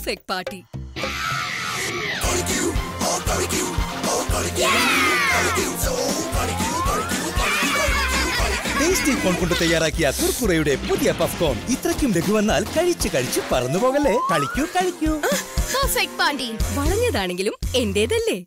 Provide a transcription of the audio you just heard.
Perfect party tasty കോൺ കൊണ്ട് തയ്യാറാക്കിയ കുർക്കുറയുടെ പുതിയ പഫ്കോൺ ഇത്രയ്ക്കും ലഘുവെന്നാൽ കഴിച്ചു കഴിച്ച് പറന്നു പോകല്ലേ കളിക്കൂ. കഴിക്കൂ പെർഫെക്റ്റ് പാണ്ടി വളഞ്ഞതാണെങ്കിലും എന്റേതല്ലേ.